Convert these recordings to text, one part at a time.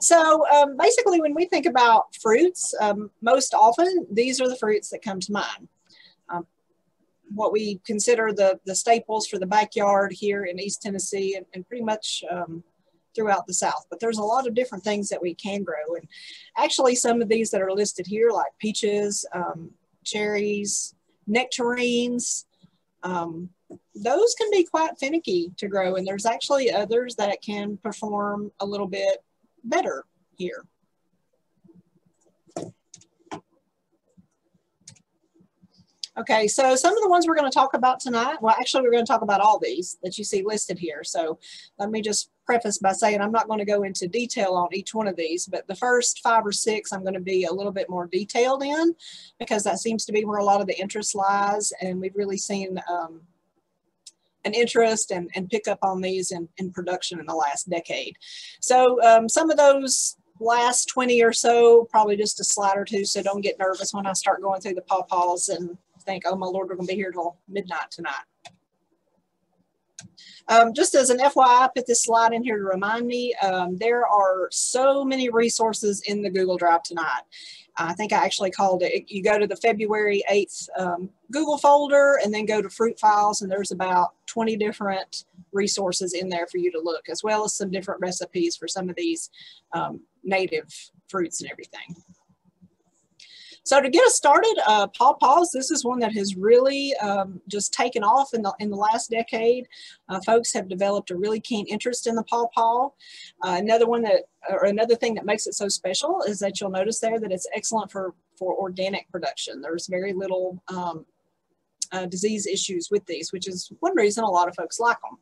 So um, basically, when we think about fruits, um, most often these are the fruits that come to mind. Um, what we consider the, the staples for the backyard here in East Tennessee and, and pretty much um, throughout the South. But there's a lot of different things that we can grow. And actually, some of these that are listed here, like peaches, um, cherries, nectarines, um, those can be quite finicky to grow. And there's actually others that can perform a little bit better here. Okay, so some of the ones we're going to talk about tonight, well, actually, we're going to talk about all these that you see listed here. So let me just preface by saying I'm not going to go into detail on each one of these, but the first five or six I'm going to be a little bit more detailed in because that seems to be where a lot of the interest lies. And we've really seen um, an interest and, and pick up on these in, in production in the last decade. So um, some of those last 20 or so, probably just a slide or two, so don't get nervous when I start going through the pawpaws and think, oh my lord, we're gonna be here till midnight tonight. Um, just as an FYI, I put this slide in here to remind me, um, there are so many resources in the Google Drive tonight. I think I actually called it, you go to the February 8th um, Google folder and then go to fruit files and there's about 20 different resources in there for you to look as well as some different recipes for some of these um, native fruits and everything. So to get us started, uh, pawpaws, this is one that has really um, just taken off in the, in the last decade. Uh, folks have developed a really keen interest in the pawpaw. Uh, another one that, or another thing that makes it so special is that you'll notice there that it's excellent for, for organic production. There's very little um, uh, disease issues with these, which is one reason a lot of folks like them.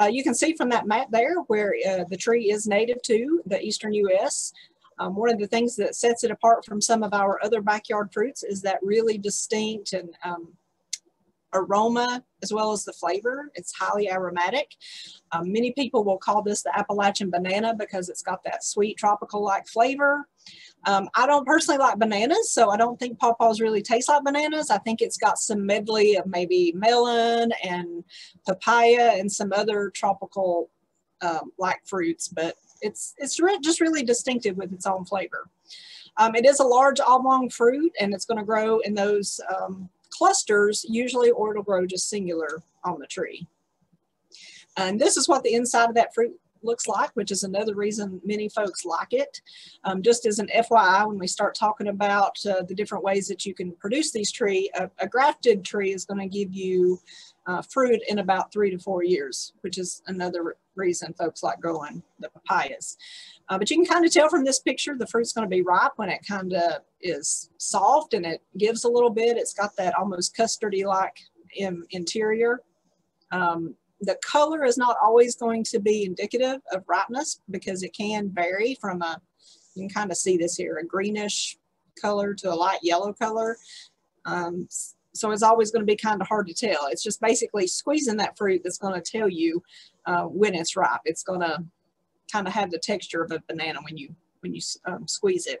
Uh, you can see from that map there where uh, the tree is native to the eastern U.S. Um, one of the things that sets it apart from some of our other backyard fruits is that really distinct and um, aroma as well as the flavor. It's highly aromatic. Um, many people will call this the Appalachian banana because it's got that sweet tropical-like flavor. Um, I don't personally like bananas, so I don't think pawpaws really taste like bananas. I think it's got some medley of maybe melon and papaya and some other tropical um, like fruits, but it's, it's re just really distinctive with its own flavor. Um, it is a large oblong fruit and it's going to grow in those um, clusters usually or it'll grow just singular on the tree. And this is what the inside of that fruit looks like, which is another reason many folks like it. Um, just as an FYI, when we start talking about uh, the different ways that you can produce these tree, a, a grafted tree is going to give you uh, fruit in about three to four years, which is another reason folks like growing the papayas. Uh, but you can kind of tell from this picture, the fruit's going to be ripe when it kind of is soft and it gives a little bit. It's got that almost custardy-like in, interior. Um, the color is not always going to be indicative of ripeness because it can vary from a, you can kind of see this here, a greenish color to a light yellow color. Um, so it's always going to be kind of hard to tell. It's just basically squeezing that fruit that's going to tell you uh, when it's ripe. It's going to kind of have the texture of a banana when you when you um, squeeze it.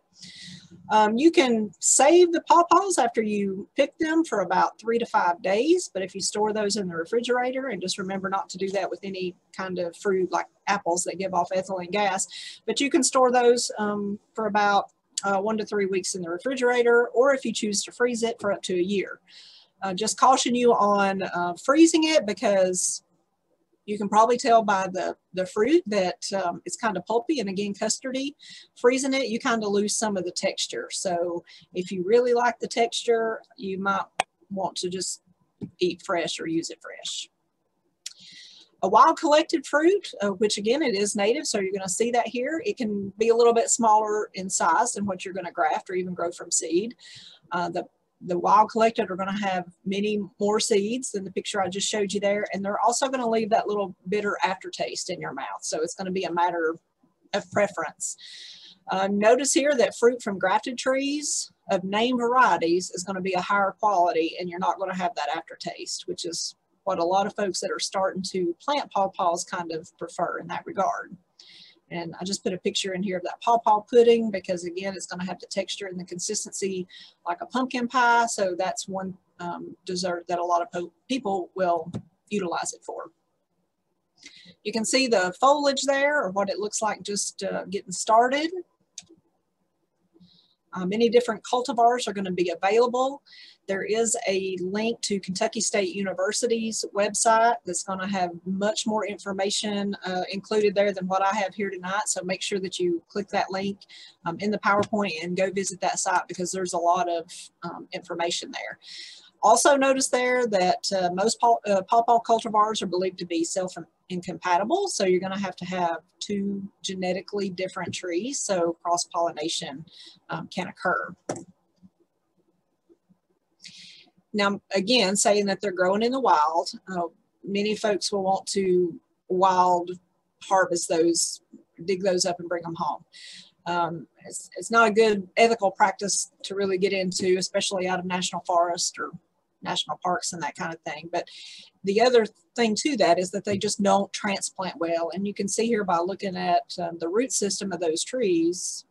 Um, you can save the pawpaws after you pick them for about three to five days, but if you store those in the refrigerator, and just remember not to do that with any kind of fruit like apples that give off ethylene gas, but you can store those um, for about uh, one to three weeks in the refrigerator, or if you choose to freeze it for up to a year. Uh, just caution you on uh, freezing it because you can probably tell by the, the fruit that um, it's kind of pulpy and again custardy. Freezing it, you kind of lose some of the texture. So if you really like the texture, you might want to just eat fresh or use it fresh. A wild collected fruit, uh, which again, it is native, so you're gonna see that here. It can be a little bit smaller in size than what you're gonna graft or even grow from seed. Uh, the, the wild collected are gonna have many more seeds than the picture I just showed you there, and they're also gonna leave that little bitter aftertaste in your mouth. So it's gonna be a matter of preference. Uh, notice here that fruit from grafted trees of name varieties is going to be a higher quality and you're not going to have that aftertaste, which is what a lot of folks that are starting to plant pawpaws kind of prefer in that regard. And I just put a picture in here of that pawpaw pudding because again, it's going to have the texture and the consistency like a pumpkin pie. So that's one um, dessert that a lot of people will utilize it for. You can see the foliage there or what it looks like just uh, getting started. Uh, many different cultivars are going to be available. There is a link to Kentucky State University's website that's going to have much more information uh, included there than what I have here tonight. So make sure that you click that link um, in the PowerPoint and go visit that site because there's a lot of um, information there. Also notice there that uh, most uh, pawpaw cultivars are believed to be self-incompatible, so you're going to have to have two genetically different trees, so cross-pollination um, can occur. Now, again, saying that they're growing in the wild, uh, many folks will want to wild harvest those, dig those up and bring them home. Um, it's, it's, not a good ethical practice to really get into, especially out of national forest or national parks and that kind of thing. But the other thing to that is that they just don't transplant well. And you can see here by looking at um, the root system of those trees,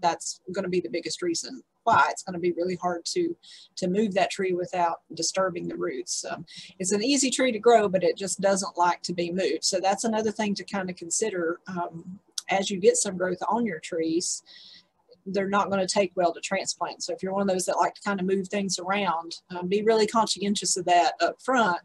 that's going to be the biggest reason why it's going to be really hard to to move that tree without disturbing the roots. Um, it's an easy tree to grow, but it just doesn't like to be moved. So that's another thing to kind of consider um, as you get some growth on your trees they're not going to take well to transplant. So if you're one of those that like to kind of move things around, um, be really conscientious of that up front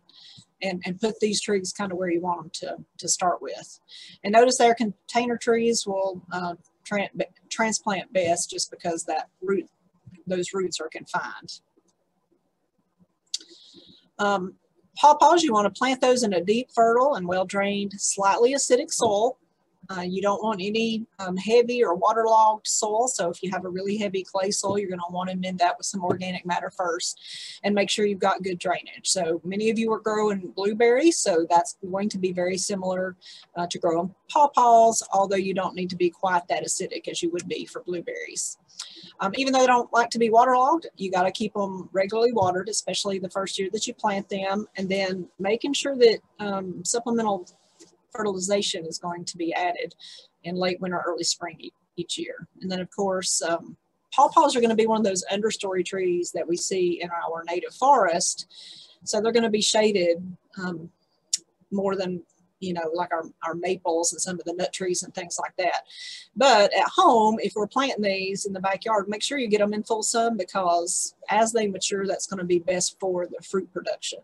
and, and put these trees kind of where you want them to, to start with. And notice their container trees will uh, tra transplant best just because that root, those roots are confined. Um, pawpaws, you want to plant those in a deep, fertile, and well-drained, slightly acidic soil. Uh, you don't want any um, heavy or waterlogged soil. So if you have a really heavy clay soil, you're going to want to amend that with some organic matter first and make sure you've got good drainage. So many of you are growing blueberries, so that's going to be very similar uh, to growing pawpaws, although you don't need to be quite that acidic as you would be for blueberries. Um, even though they don't like to be waterlogged, you got to keep them regularly watered, especially the first year that you plant them, and then making sure that um, supplemental fertilization is going to be added in late winter, early spring each year. And then of course, um, pawpaws are going to be one of those understory trees that we see in our native forest. So they're going to be shaded um, more than you know, like our, our maples and some of the nut trees and things like that. But at home, if we're planting these in the backyard, make sure you get them in full sun because as they mature, that's going to be best for the fruit production.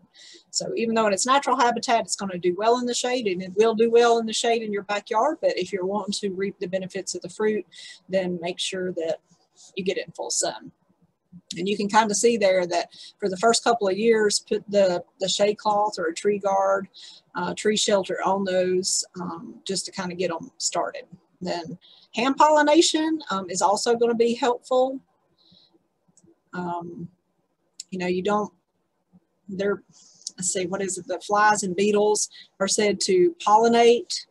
So even though in its natural habitat, it's going to do well in the shade and it will do well in the shade in your backyard. But if you're wanting to reap the benefits of the fruit, then make sure that you get it in full sun. And you can kind of see there that for the first couple of years, put the, the shade cloth or a tree guard, uh, tree shelter on those um, just to kind of get them started. Then hand pollination um, is also going to be helpful. Um, you know, you don't, they're, let's see, what is it? The flies and beetles are said to pollinate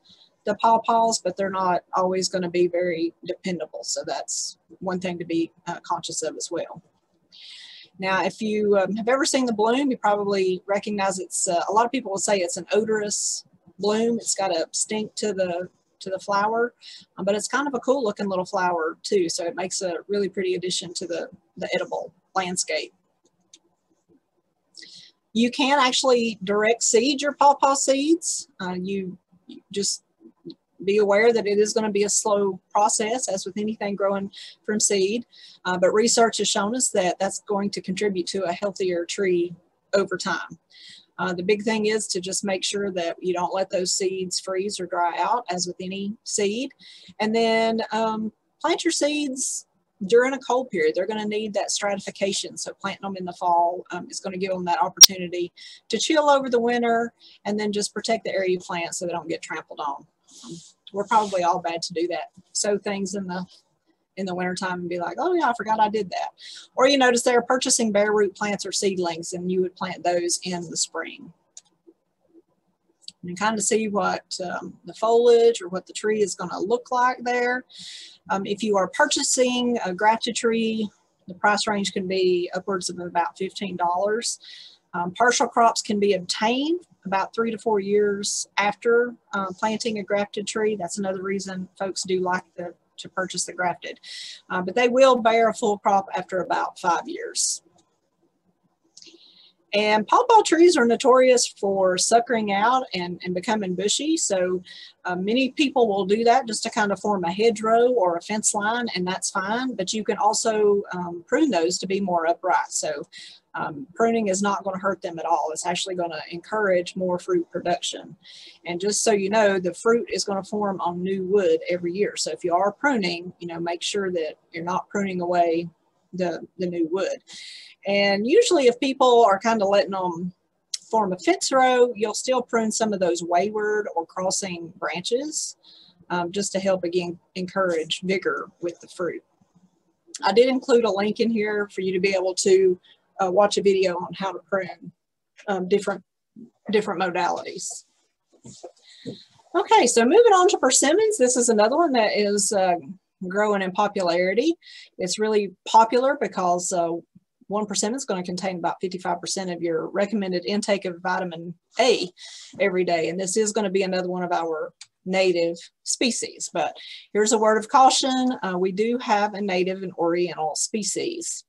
the pawpaws, but they're not always going to be very dependable. So that's one thing to be uh, conscious of as well. Now, if you um, have ever seen the bloom, you probably recognize it's, uh, a lot of people will say it's an odorous bloom. It's got a stink to the to the flower, um, but it's kind of a cool looking little flower too. So it makes a really pretty addition to the, the edible landscape. You can actually direct seed your pawpaw seeds. Uh, you, you just be aware that it is going to be a slow process, as with anything growing from seed. Uh, but research has shown us that that's going to contribute to a healthier tree over time. Uh, the big thing is to just make sure that you don't let those seeds freeze or dry out, as with any seed. And then um, plant your seeds during a cold period. They're going to need that stratification. So planting them in the fall um, is going to give them that opportunity to chill over the winter and then just protect the area you plant so they don't get trampled on. We're probably all bad to do that. Sow things in the in the wintertime and be like, oh yeah, I forgot I did that. Or you notice they're purchasing bare root plants or seedlings and you would plant those in the spring. And kind of see what um, the foliage or what the tree is going to look like there. Um, if you are purchasing a grafted tree, the price range can be upwards of about $15. Um, partial crops can be obtained about three to four years after uh, planting a grafted tree. That's another reason folks do like the, to purchase the grafted. Uh, but they will bear a full crop after about five years. And pawpaw trees are notorious for suckering out and, and becoming bushy. So uh, many people will do that just to kind of form a hedgerow or a fence line, and that's fine. But you can also um, prune those to be more upright. So um, pruning is not going to hurt them at all. It's actually going to encourage more fruit production. And just so you know, the fruit is going to form on new wood every year. So if you are pruning, you know, make sure that you're not pruning away the, the new wood. And usually if people are kind of letting them form a fence row, you'll still prune some of those wayward or crossing branches um, just to help again encourage vigor with the fruit. I did include a link in here for you to be able to uh, watch a video on how to prune um, different, different modalities. Okay, so moving on to persimmons. This is another one that is uh, growing in popularity. It's really popular because uh, one persimmon is going to contain about 55% of your recommended intake of vitamin A every day. And this is going to be another one of our native species. But here's a word of caution. Uh, we do have a native and oriental species.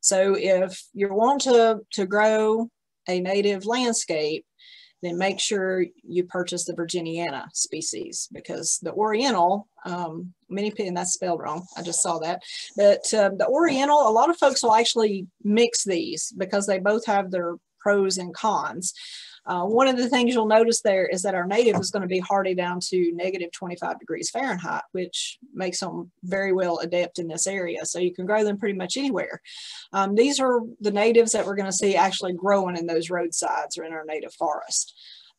So if you want to, to grow a native landscape, then make sure you purchase the Virginiana species because the Oriental, um, many and that's spelled wrong. I just saw that. But uh, the Oriental, a lot of folks will actually mix these because they both have their pros and cons. Uh, one of the things you'll notice there is that our native is going to be hardy down to negative 25 degrees Fahrenheit, which makes them very well adept in this area. So you can grow them pretty much anywhere. Um, these are the natives that we're going to see actually growing in those roadsides or in our native forest.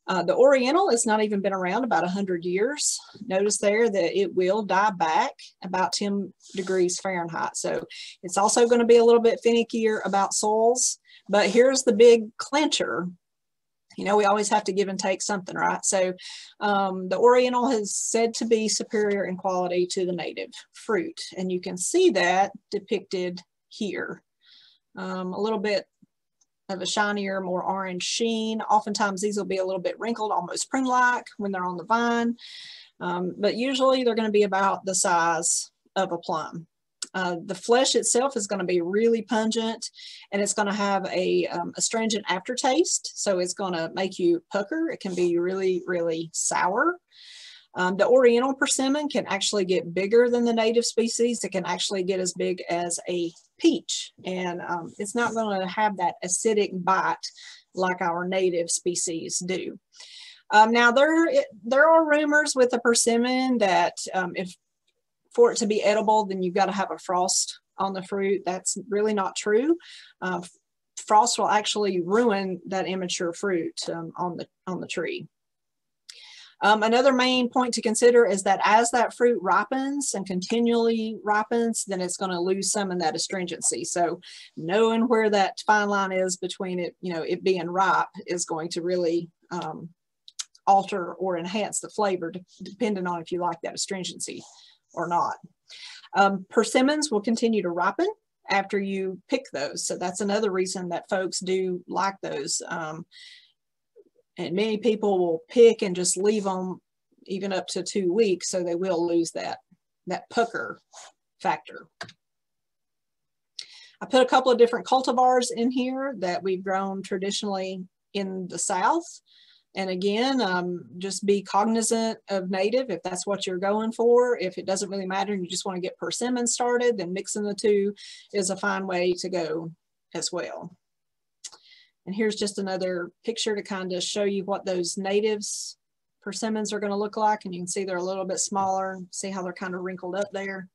Uh, the Oriental has not even been around about 100 years. Notice there that it will die back about 10 degrees Fahrenheit. So it's also going to be a little bit finickier about soils. But here's the big clincher you know, we always have to give and take something, right? So um, the Oriental is said to be superior in quality to the native fruit. And you can see that depicted here. Um, a little bit of a shinier, more orange sheen. Oftentimes these will be a little bit wrinkled, almost prune-like when they're on the vine. Um, but usually they're going to be about the size of a plum. Uh, the flesh itself is going to be really pungent and it's going to have a um, astringent aftertaste. So it's going to make you pucker. It can be really, really sour. Um, the Oriental persimmon can actually get bigger than the native species. It can actually get as big as a peach and um, it's not going to have that acidic bite like our native species do. Um, now there, there are rumors with the persimmon that um, if for it to be edible, then you've got to have a frost on the fruit. That's really not true. Uh, frost will actually ruin that immature fruit um, on the on the tree. Um, another main point to consider is that as that fruit ripens and continually ripens, then it's going to lose some of that astringency. So knowing where that fine line is between it, you know, it being ripe is going to really um, alter or enhance the flavor depending on if you like that astringency or not. Um, persimmons will continue to ripen after you pick those. So that's another reason that folks do like those. Um, and many people will pick and just leave them even up to two weeks, so they will lose that, that pucker factor. I put a couple of different cultivars in here that we've grown traditionally in the South. And again, um, just be cognizant of native if that's what you're going for. If it doesn't really matter and you just want to get persimmon started, then mixing the two is a fine way to go as well. And here's just another picture to kind of show you what those natives persimmons are going to look like. And you can see they're a little bit smaller. See how they're kind of wrinkled up there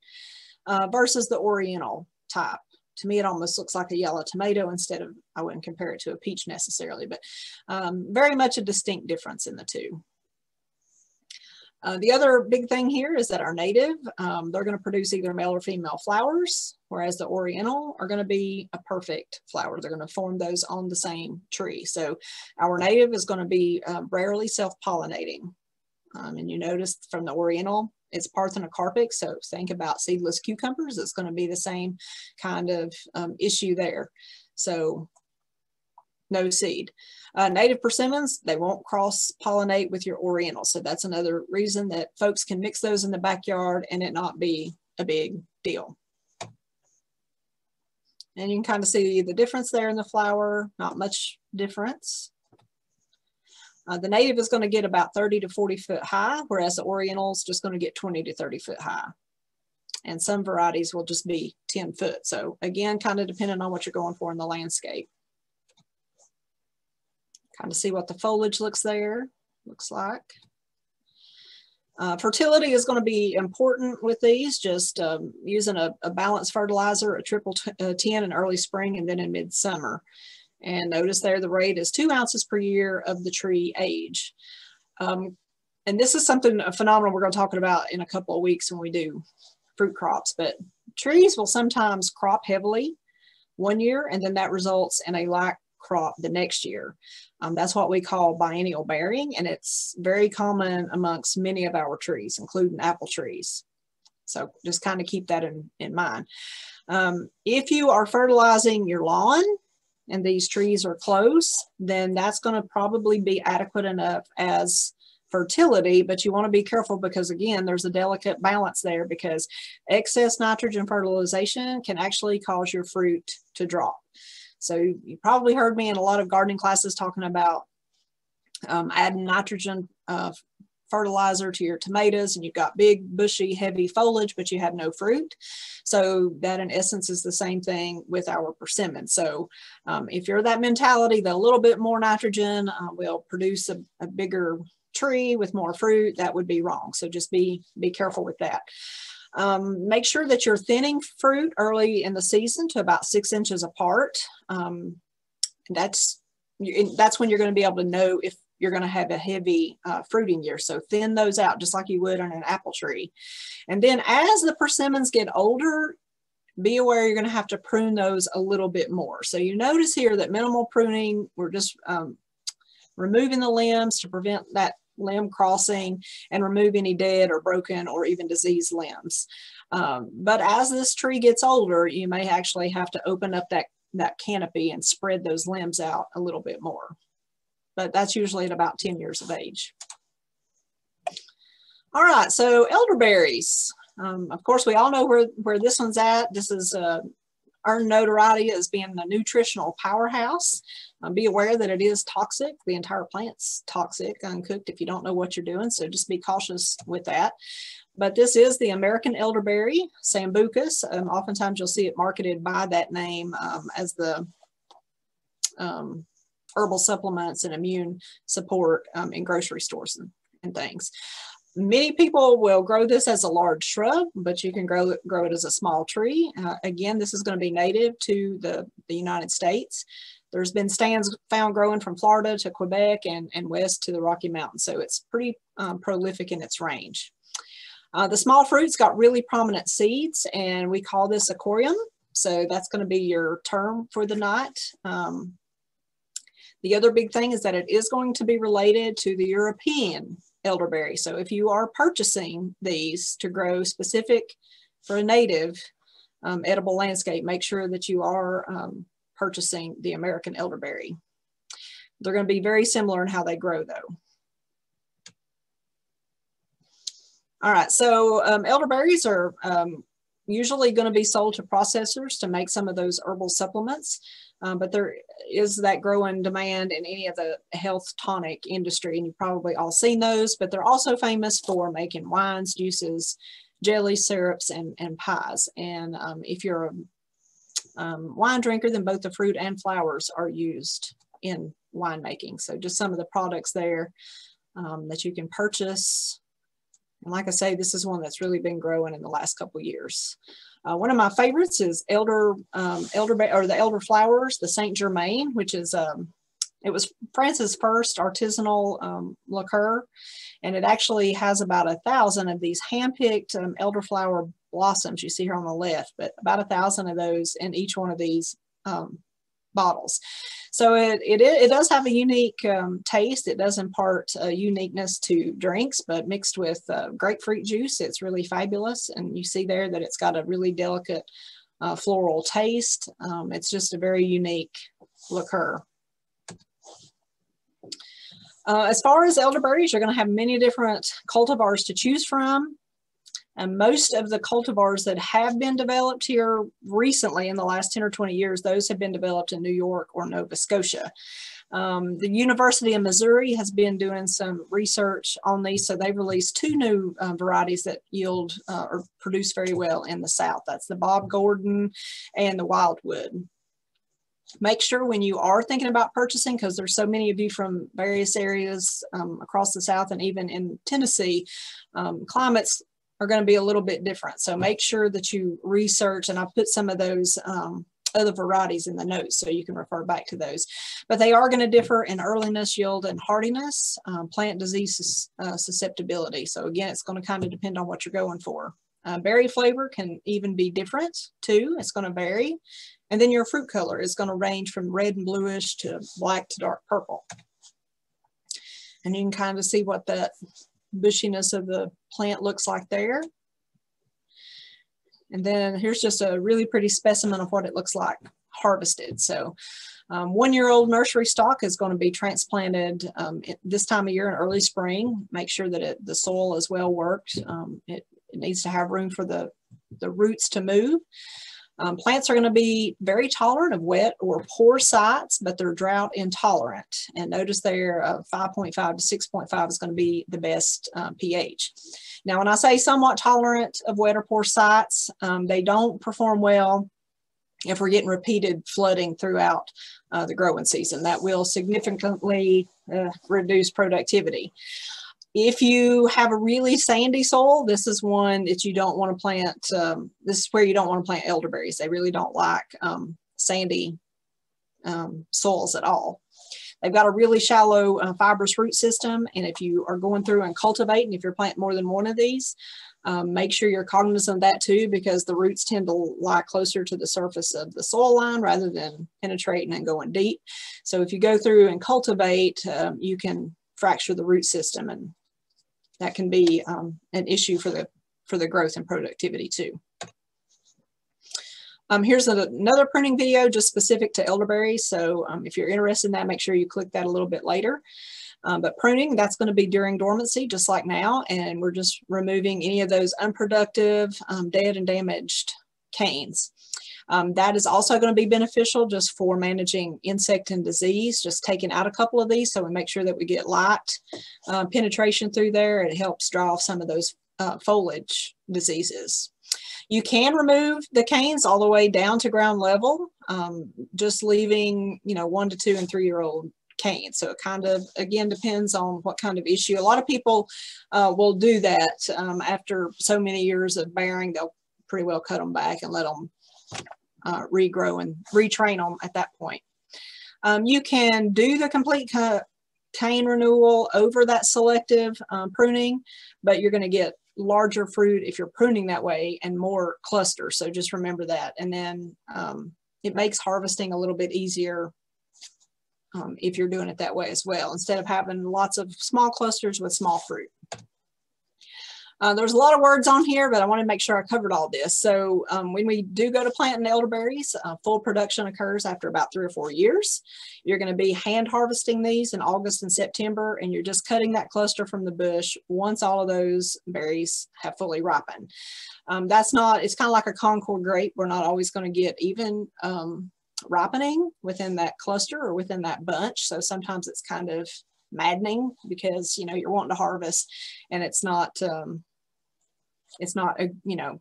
uh, versus the oriental type to me, it almost looks like a yellow tomato instead of, I wouldn't compare it to a peach necessarily, but um, very much a distinct difference in the two. Uh, the other big thing here is that our native, um, they're going to produce either male or female flowers, whereas the oriental are going to be a perfect flower. They're going to form those on the same tree. So our native is going to be uh, rarely self-pollinating. Um, and you notice from the oriental, it's parthenocarpic. So think about seedless cucumbers. It's going to be the same kind of um, issue there. So no seed. Uh, native persimmons, they won't cross pollinate with your oriental. So that's another reason that folks can mix those in the backyard and it not be a big deal. And you can kind of see the difference there in the flower, not much difference. Uh, the native is going to get about 30 to 40 foot high, whereas the oriental is just going to get 20 to 30 foot high. And some varieties will just be 10 foot. So again, kind of depending on what you're going for in the landscape. Kind of see what the foliage looks there, looks like. Uh, fertility is going to be important with these, just um, using a, a, balanced fertilizer, a triple 10 in early spring and then in midsummer. And notice there the rate is two ounces per year of the tree age. Um, and this is something, a phenomenon we're going to talk about in a couple of weeks when we do fruit crops, but trees will sometimes crop heavily one year and then that results in a light crop the next year. Um, that's what we call biennial bearing and it's very common amongst many of our trees, including apple trees. So just kind of keep that in, in mind. Um, if you are fertilizing your lawn and these trees are close, then that's going to probably be adequate enough as fertility, but you want to be careful because again, there's a delicate balance there because excess nitrogen fertilization can actually cause your fruit to drop. So you probably heard me in a lot of gardening classes talking about um, adding nitrogen uh, fertilizer to your tomatoes and you've got big bushy heavy foliage but you have no fruit. So that in essence is the same thing with our persimmon so um, if you're that mentality that a little bit more nitrogen uh, will produce a, a bigger tree with more fruit that would be wrong. So just be be careful with that. Um, make sure that you're thinning fruit early in the season to about six inches apart. Um, that's that's when you're going to be able to know if you're going to have a heavy uh, fruiting year. So thin those out just like you would on an apple tree. And then as the persimmons get older, be aware you're going to have to prune those a little bit more. So you notice here that minimal pruning, we're just um, removing the limbs to prevent that limb crossing and remove any dead or broken or even diseased limbs. Um, but as this tree gets older, you may actually have to open up that, that canopy and spread those limbs out a little bit more but that's usually at about 10 years of age. All right, so elderberries. Um, of course, we all know where, where this one's at. This is uh, earned notoriety as being the nutritional powerhouse. Um, be aware that it is toxic. The entire plant's toxic, uncooked, if you don't know what you're doing. So just be cautious with that. But this is the American elderberry, Sambucus. Um, oftentimes you'll see it marketed by that name um, as the um, herbal supplements and immune support um, in grocery stores and, and things. Many people will grow this as a large shrub, but you can grow it, grow it as a small tree. Uh, again, this is going to be native to the, the United States. There's been stands found growing from Florida to Quebec and, and west to the Rocky Mountains. So it's pretty um, prolific in its range. Uh, the small fruit's got really prominent seeds and we call this a corium. So that's going to be your term for the night. Um, the other big thing is that it is going to be related to the European elderberry. So if you are purchasing these to grow specific for a native um, edible landscape, make sure that you are um, purchasing the American elderberry. They're going to be very similar in how they grow though. All right, so um, elderberries are um, usually going to be sold to processors to make some of those herbal supplements. Um, but there is that growing demand in any of the health tonic industry, and you've probably all seen those, but they're also famous for making wines, juices, jelly syrups, and, and pies. And um, if you're a um, wine drinker, then both the fruit and flowers are used in winemaking. So just some of the products there um, that you can purchase. And like I say, this is one that's really been growing in the last couple years. Uh, one of my favorites is elder, um, elder or the elder flowers, the Saint Germain, which is um, it was France's first artisanal um, liqueur, and it actually has about a thousand of these hand-picked um, elderflower blossoms you see here on the left, but about a thousand of those in each one of these um, bottles. So it, it, it does have a unique um, taste. It does impart a uniqueness to drinks, but mixed with uh, grapefruit juice, it's really fabulous. And you see there that it's got a really delicate uh, floral taste. Um, it's just a very unique liqueur. Uh, as far as elderberries, you're going to have many different cultivars to choose from. And most of the cultivars that have been developed here recently in the last 10 or 20 years, those have been developed in New York or Nova Scotia. Um, the University of Missouri has been doing some research on these, so they've released two new uh, varieties that yield uh, or produce very well in the South. That's the Bob Gordon and the Wyldewood. Make sure when you are thinking about purchasing, because there's so many of you from various areas um, across the South and even in Tennessee, um, climates are going to be a little bit different. So make sure that you research, and I put some of those um, other varieties in the notes so you can refer back to those. But they are going to differ in earliness, yield, and hardiness, um, plant disease uh, susceptibility. So again, it's going to kind of depend on what you're going for. Uh, berry flavor can even be different too. It's going to vary. And then your fruit color is going to range from red and bluish to black to dark purple. And you can kind of see what that bushiness of the plant looks like there. And then here's just a really pretty specimen of what it looks like harvested. So um, one-year-old nursery stock is going to be transplanted um, this time of year in early spring. Make sure that it, the soil is well worked. Um, it, it, needs to have room for the, the roots to move. Um, plants are going to be very tolerant of wet or poor sites, but they're drought intolerant. And notice there, uh, 5.5 to 6.5 is going to be the best uh, pH. Now, when I say somewhat tolerant of wet or poor sites, um, they don't perform well if we're getting repeated flooding throughout uh, the growing season. That will significantly uh, reduce productivity. If you have a really sandy soil, this is one that you don't want to plant. Um, this is where you don't want to plant elderberries. They really don't like um, sandy um, soils at all. They've got a really shallow uh, fibrous root system. And if you are going through and cultivating, if you're planting more than one of these, um, make sure you're cognizant of that too, because the roots tend to lie closer to the surface of the soil line rather than penetrating and going deep. So if you go through and cultivate, um, you can fracture the root system and that can be um, an issue for the, for the growth and productivity too. Um, here's a, another pruning video just specific to elderberry. So um, if you're interested in that, make sure you click that a little bit later. Um, but pruning, that's going to be during dormancy, just like now. And we're just removing any of those unproductive, um, dead and damaged canes. Um, that is also going to be beneficial just for managing insect and disease, just taking out a couple of these so we make sure that we get light uh, penetration through there. It helps draw off some of those uh, foliage diseases. You can remove the canes all the way down to ground level, um, just leaving, you know, one to two and three year old canes. So it kind of, again, depends on what kind of issue. A lot of people uh, will do that um, after so many years of bearing, they'll pretty well cut them back and let them uh, regrow and retrain them at that point. Um, you can do the complete cane renewal over that selective um, pruning, but you're going to get larger fruit if you're pruning that way and more clusters. So just remember that. And then um, it makes harvesting a little bit easier um, if you're doing it that way as well, instead of having lots of small clusters with small fruit. Uh, there's a lot of words on here, but I want to make sure I covered all this. So um, when we do go to planting elderberries, uh, full production occurs after about three or four years. You're going to be hand harvesting these in August and September, and you're just cutting that cluster from the bush once all of those berries have fully ripened. Um, that's not, it's kind of like a Concord grape. We're not always going to get even um, ripening within that cluster or within that bunch. So sometimes it's kind of maddening because you know you're wanting to harvest and it's not um, it's not a you know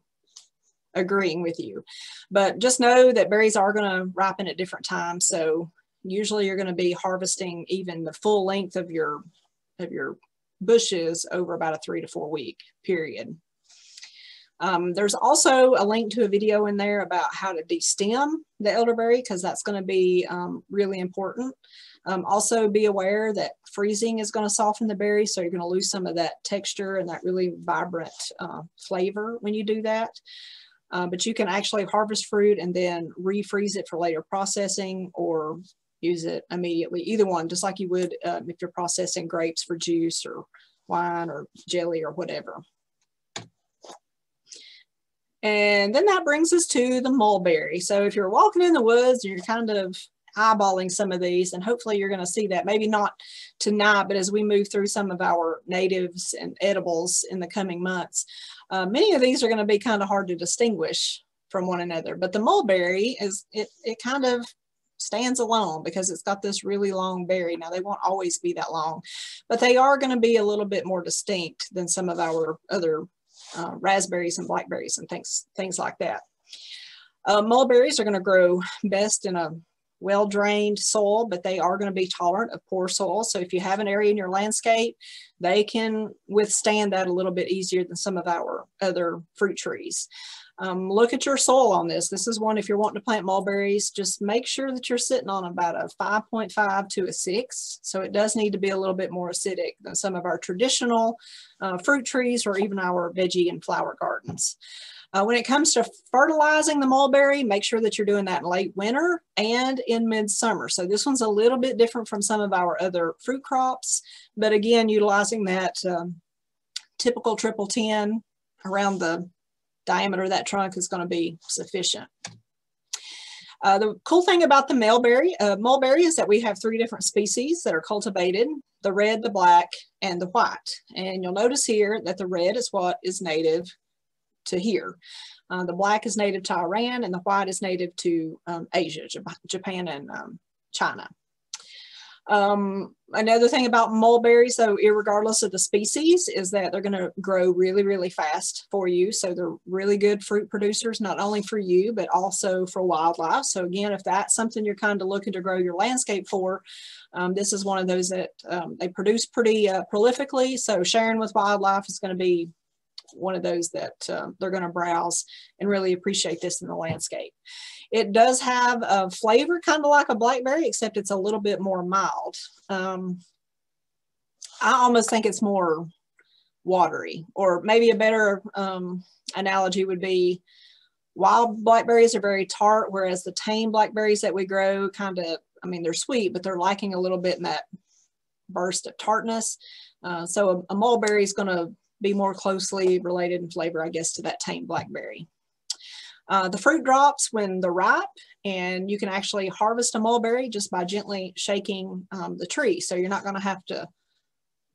agreeing with you. But just know that berries are going to ripen at different times. So usually you're going to be harvesting even the full length of your of your bushes over about a three to four week period um, there's also a link to a video in there about how to destem the elderberry because that's going to be um, really important. Um, also be aware that freezing is going to soften the berry, so you're going to lose some of that texture and that really vibrant uh, flavor when you do that. Uh, but you can actually harvest fruit and then refreeze it for later processing or use it immediately. Either one, just like you would uh, if you're processing grapes for juice or wine or jelly or whatever. And then that brings us to the mulberry. So if you're walking in the woods you're kind of eyeballing some of these and hopefully you're going to see that maybe not tonight but as we move through some of our natives and edibles in the coming months uh, many of these are going to be kind of hard to distinguish from one another but the mulberry is it, it kind of stands alone because it's got this really long berry. Now they won't always be that long, but they are going to be a little bit more distinct than some of our other uh, raspberries and blackberries and things, things like that. Uh, mulberries are going to grow best in a well-drained soil, but they are going to be tolerant of poor soil. So if you have an area in your landscape, they can withstand that a little bit easier than some of our other fruit trees. Um, look at your soil on this. This is one, if you're wanting to plant mulberries, just make sure that you're sitting on about a 5.5 to a 6. So it does need to be a little bit more acidic than some of our traditional uh, fruit trees or even our veggie and flower gardens. Uh, when it comes to fertilizing the mulberry, make sure that you're doing that in late winter and in midsummer. So this one's a little bit different from some of our other fruit crops, but again, utilizing that um, typical triple 10 around the diameter of that trunk is going to be sufficient. Uh, the cool thing about the mulberry, uh, mulberry is that we have three different species that are cultivated, the red, the black, and the white. And you'll notice here that the red is what is native to here. Uh, the black is native to Iran and the white is native to um, Asia, Japan and um, China. Um, another thing about mulberries, so regardless of the species, is that they're going to grow really, really fast for you. So they're really good fruit producers, not only for you, but also for wildlife. So again, if that's something you're kind of looking to grow your landscape for, um, this is one of those that um, they produce pretty uh, prolifically. So sharing with wildlife is going to be one of those that uh, they're going to browse and really appreciate this in the landscape. It does have a flavor kind of like a blackberry, except it's a little bit more mild. Um, I almost think it's more watery, or maybe a better um, analogy would be wild blackberries are very tart, whereas the tame blackberries that we grow kind of, I mean, they're sweet, but they're lacking a little bit in that burst of tartness. Uh, so a, a mulberry is going to be more closely related in flavor, I guess, to that tame blackberry. Uh, the fruit drops when they're ripe and you can actually harvest a mulberry just by gently shaking um, the tree. So you're not going to have to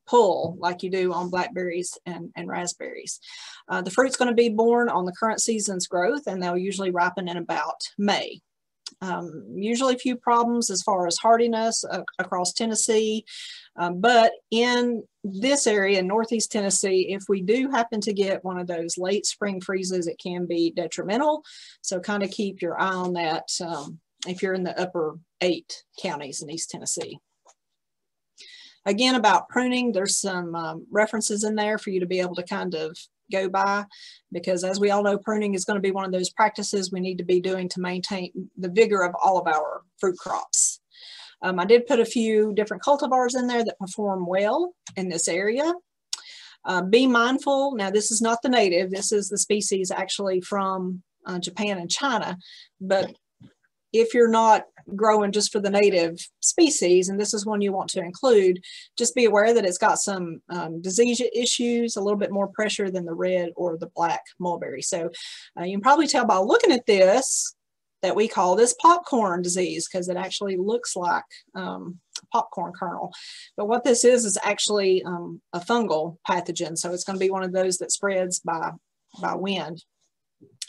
pull like you do on blackberries and, and raspberries. Uh, the fruit's going to be born on the current season's growth and they'll usually ripen in about May. Um, usually few problems as far as hardiness uh, across Tennessee. Um, but in this area in Northeast Tennessee, if we do happen to get one of those late spring freezes, it can be detrimental. So kind of keep your eye on that um, if you're in the upper eight counties in East Tennessee. Again, about pruning, there's some um, references in there for you to be able to kind of go by because as we all know, pruning is going to be one of those practices we need to be doing to maintain the vigor of all of our fruit crops. Um, I did put a few different cultivars in there that perform well in this area. Uh, be mindful, now this is not the native, this is the species actually from uh, Japan and China, but if you're not growing just for the native species, and this is one you want to include, just be aware that it's got some um, disease issues, a little bit more pressure than the red or the black mulberry. So uh, you can probably tell by looking at this that we call this popcorn disease because it actually looks like um, popcorn kernel. But what this is is actually um, a fungal pathogen. So it's going to be one of those that spreads by, by wind.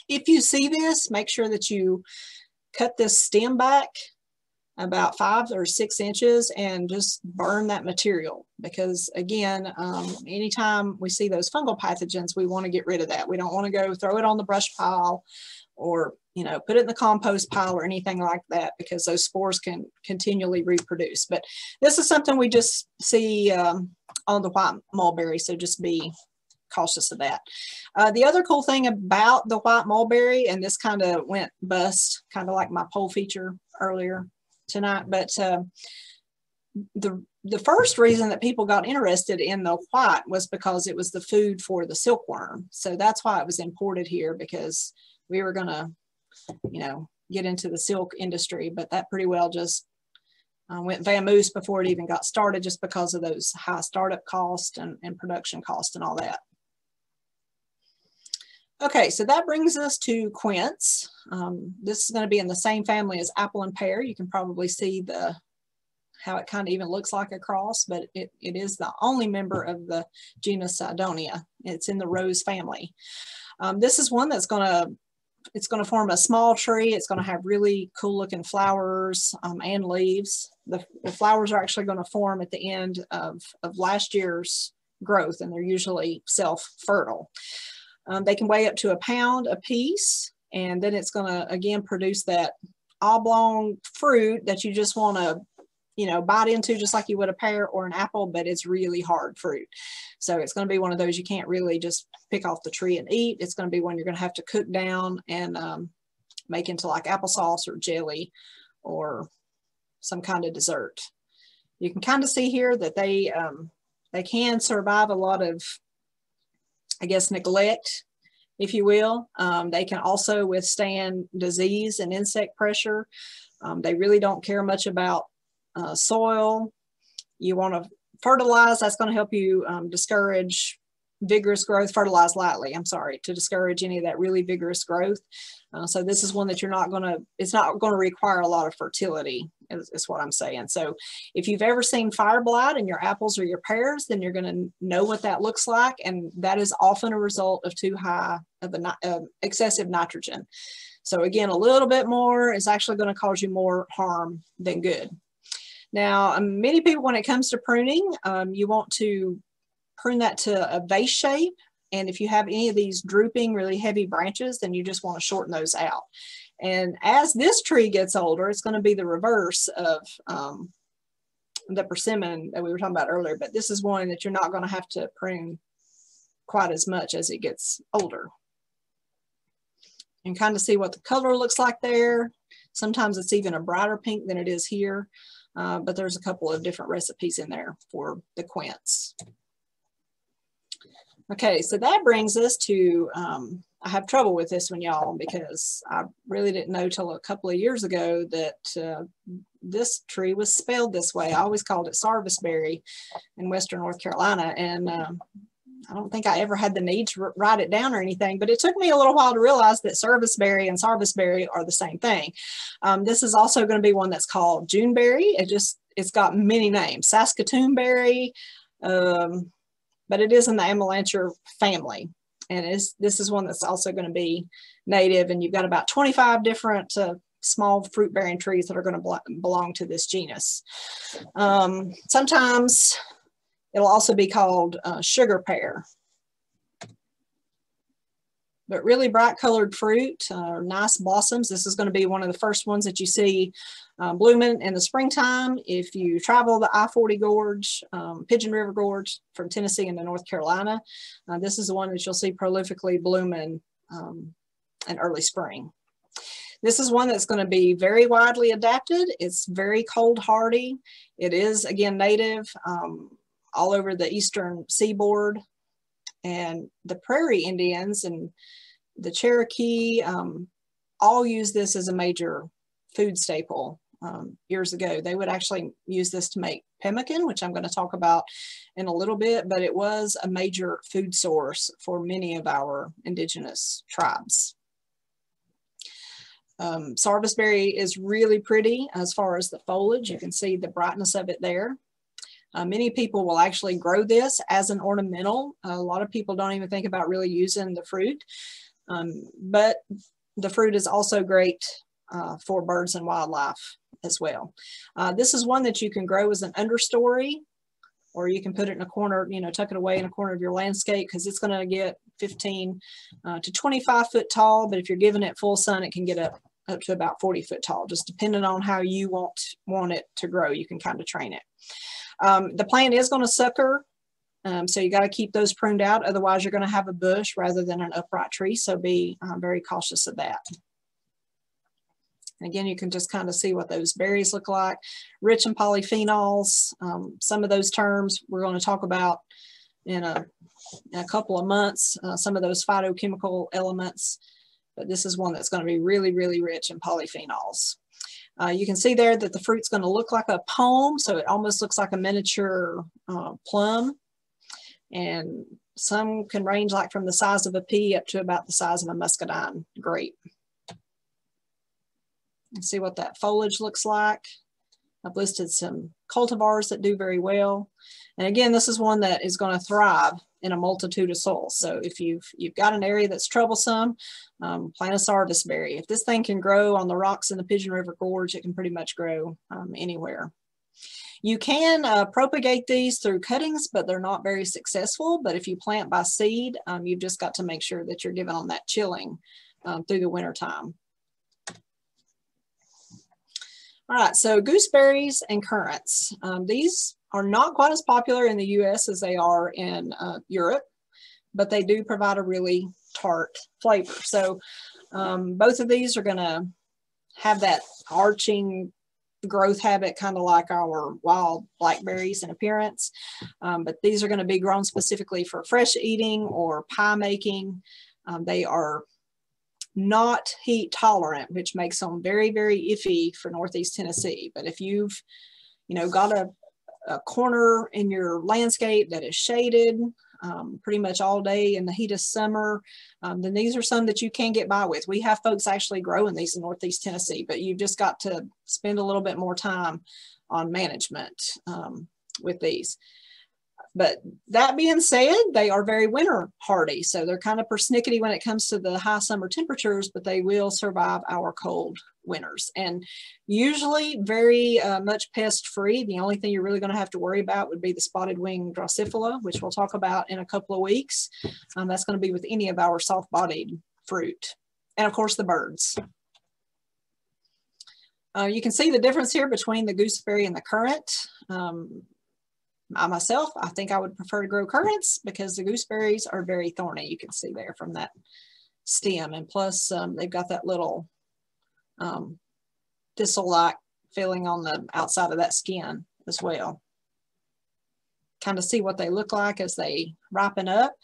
If you see this, make sure that you cut this stem back about five or six inches and just burn that material because again um, anytime we see those fungal pathogens we want to get rid of that we don't want to go throw it on the brush pile or you know put it in the compost pile or anything like that because those spores can continually reproduce but this is something we just see um, on the white mulberry so just be cautious of that. Uh, the other cool thing about the white mulberry, and this kind of went bust, kind of like my poll feature earlier tonight, but uh, the the first reason that people got interested in the white was because it was the food for the silkworm. So that's why it was imported here because we were going to, you know, get into the silk industry, but that pretty well just uh, went vamoose before it even got started just because of those high startup costs and, and production costs and all that. Okay, so that brings us to quince. Um, this is going to be in the same family as apple and pear. You can probably see the how it kind of even looks like a cross, but it, it is the only member of the genus Cydonia. It's in the rose family. Um, this is one that's going to it's going to form a small tree. It's going to have really cool looking flowers um, and leaves. The, the, flowers are actually going to form at the end of, of last year's growth and they're usually self-fertile. Um, they can weigh up to a pound a piece and then it's going to again produce that oblong fruit that you just want to you know, bite into just like you would a pear or an apple, but it's really hard fruit. So it's going to be one of those you can't really just pick off the tree and eat. It's going to be one you're going to have to cook down and um, make into like applesauce or jelly or some kind of dessert. You can kind of see here that they, um, they can survive a lot of, I guess, neglect, if you will. Um, they can also withstand disease and insect pressure. Um, they really don't care much about uh, soil. You want to fertilize, that's going to help you um, discourage vigorous growth, fertilize lightly, I'm sorry, to discourage any of that really vigorous growth. Uh, so this is one that you're not going to, it's not going to require a lot of fertility is, is, what I'm saying. So if you've ever seen fire blight in your apples or your pears, then you're going to know what that looks like. And that is often a result of too high of a, uh, excessive nitrogen. So again, a little bit more is actually going to cause you more harm than good. Now, um, many people, when it comes to pruning, um, you want to prune that to a vase shape. And if you have any of these drooping, really heavy branches, then you just want to shorten those out. And as this tree gets older, it's going to be the reverse of um, the persimmon that we were talking about earlier. But this is one that you're not going to have to prune quite as much as it gets older. And kind of see what the color looks like there. Sometimes it's even a brighter pink than it is here. Uh, but there's a couple of different recipes in there for the quince. Okay, so that brings us to, um, I have trouble with this one, y'all, because I really didn't know till a couple of years ago that uh, this tree was spelled this way. I always called it sarvisberry in Western North Carolina. And um, I don't think I ever had the need to write it down or anything, but it took me a little while to realize that serviceberry and sarvisberry are the same thing. Um, this is also going to be one that's called Juneberry. It just, it's got many names, Saskatoonberry, um, but it is in the Amelanchier family. And is this is one that's also going to be native and you've got about 25 different uh, small fruit bearing trees that are going to belong to this genus. Um, sometimes It'll also be called uh, sugar pear. But really bright colored fruit, uh, nice blossoms. This is going to be one of the first ones that you see uh, blooming in the springtime. If you travel the I-40 Gorge, um, Pigeon River Gorge from Tennessee into North Carolina, uh, this is the one that you'll see prolifically blooming um, in early spring. This is one that's going to be very widely adapted. It's very cold hardy. It is, again, native. Um, all over the eastern seaboard. And the prairie Indians and the Cherokee um, all use this as a major food staple um, years ago. They would actually use this to make pemmican, which I'm going to talk about in a little bit, but it was a major food source for many of our indigenous tribes. Um, Sarvisberry is really pretty as far as the foliage. You can see the brightness of it there. Uh, many people will actually grow this as an ornamental. a lot of people don't even think about really using the fruit, um, but the fruit is also great uh, for birds and wildlife as well. Uh, this is one that you can grow as an understory or you can put it in a corner, you know, tuck it away in a corner of your landscape because it's going to get 15 uh, to 25 foot tall. But if you're giving it full sun, it can get up, up to about 40 foot tall, just depending on how you want, want it to grow. You can kind of train it. Um, the plant is going to sucker, um, so you got to keep those pruned out. Otherwise, you're going to have a bush rather than an upright tree. So be um, very cautious of that. And again, you can just kind of see what those berries look like. Rich in polyphenols. Um, some of those terms we're going to talk about in a, in a couple of months, uh, some of those phytochemical elements. But this is one that's going to be really, really rich in polyphenols. Uh, you can see there that the fruit's going to look like a pome, so it almost looks like a miniature uh, plum. And some can range like from the size of a pea up to about the size of a muscadine grape. And see what that foliage looks like. I've listed some cultivars that do very well. And again, this is one that is going to thrive in a multitude of soils. So if you've, you've got an area that's troublesome, um, plant a sarvisberry. If this thing can grow on the rocks in the Pigeon River Gorge, it can pretty much grow um, anywhere. You can uh, propagate these through cuttings, but they're not very successful. But if you plant by seed, um, you've just got to make sure that you're giving them that chilling um, through the winter time. All right, so gooseberries and currants. Um, these are not quite as popular in the US as they are in uh, Europe, but they do provide a really tart flavor. So um, both of these are gonna have that arching growth habit, kind of like our wild blackberries in appearance. Um, but these are gonna be grown specifically for fresh eating or pie making. Um, they are not heat tolerant, which makes them very, very iffy for Northeast Tennessee. But if you've, you know, got a, a corner in your landscape that is shaded um, pretty much all day in the heat of summer, um, then these are some that you can get by with. We have folks actually growing these in Northeast Tennessee, but you've just got to spend a little bit more time on management um, with these. But that being said, they are very winter hardy. So they're kind of persnickety when it comes to the high summer temperatures, but they will survive our cold winters. And usually very uh, much pest free. The only thing you're really going to have to worry about would be the spotted wing Drosophila, which we'll talk about in a couple of weeks. Um, that's going to be with any of our soft bodied fruit. And of course the birds. Uh, you can see the difference here between the gooseberry and the currant. Um, I myself, I think I would prefer to grow currants because the gooseberries are very thorny. You can see there from that stem. And plus um, they've got that little um, thistle-like feeling on the outside of that skin as well. Kind of see what they look like as they ripen up.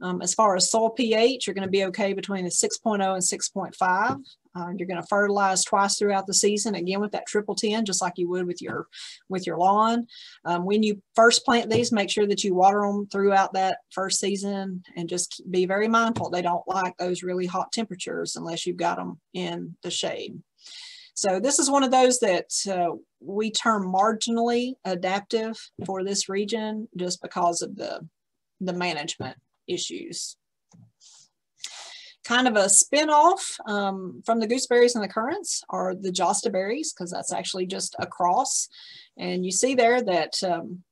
Um, as far as soil pH, you're going to be okay between a 6.0 and 6.5. Uh, you're going to fertilize twice throughout the season, again with that triple 10, just like you would with your with your lawn. Um, when you first plant these, make sure that you water them throughout that first season and just be very mindful. They don't like those really hot temperatures unless you've got them in the shade. So this is one of those that uh, we term marginally adaptive for this region just because of the, the management issues kind of a spin-off um, from the gooseberries and the currants are the josta berries because that's actually just a cross and you see there that um,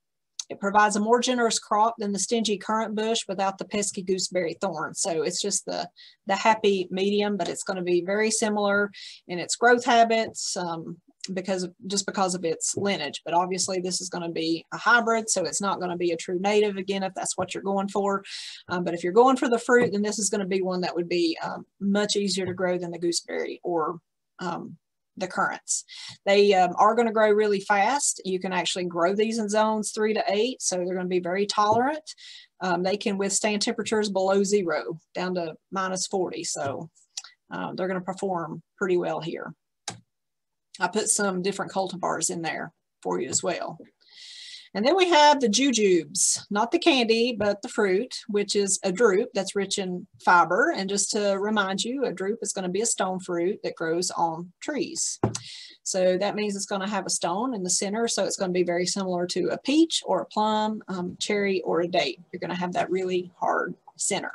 it provides a more generous crop than the stingy currant bush without the pesky gooseberry thorn. So it's just the, the happy medium, but it's going to be very similar in its growth habits, um, because of, just because of its lineage. But obviously this is going to be a hybrid, so it's not going to be a true native again if that's what you're going for. Um, but if you're going for the fruit, then this is going to be one that would be um, much easier to grow than the gooseberry or um, the currants. They um, are going to grow really fast. You can actually grow these in zones three to eight, so they're going to be very tolerant. Um, they can withstand temperatures below zero, down to minus 40. So uh, they're going to perform pretty well here. I put some different cultivars in there for you as well. And then we have the jujubes, not the candy, but the fruit, which is a drupe that's rich in fiber. And just to remind you, a drupe is going to be a stone fruit that grows on trees. So that means it's going to have a stone in the center. So it's going to be very similar to a peach or a plum, um, cherry, or a date. You're going to have that really hard center.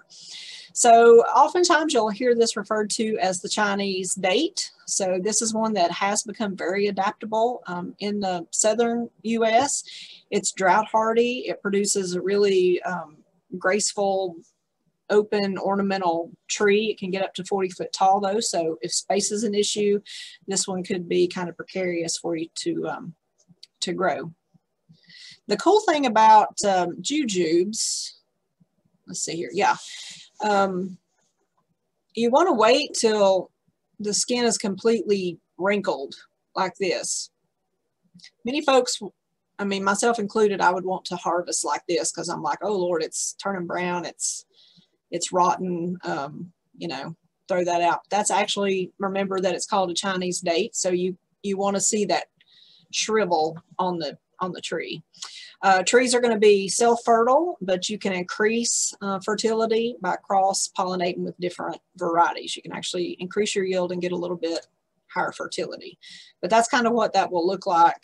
So oftentimes you'll hear this referred to as the Chinese date. So this is one that has become very adaptable um, in the southern US. It's drought hardy. It produces a really um, graceful open ornamental tree. It can get up to 40 foot tall though. So if space is an issue, this one could be kind of precarious for you to, um, to grow. The cool thing about um, jujubes, let's see here. Yeah, um, you want to wait till the skin is completely wrinkled like this. Many folks, I mean, myself included, I would want to harvest like this because I'm like, oh Lord, it's turning brown. It's, it's rotten. Um, you know, throw that out. That's actually, remember that it's called a Chinese date. So you, you want to see that shrivel on the, on the tree. Uh, trees are going to be self-fertile, but you can increase uh, fertility by cross-pollinating with different varieties. You can actually increase your yield and get a little bit higher fertility. But that's kind of what that will look like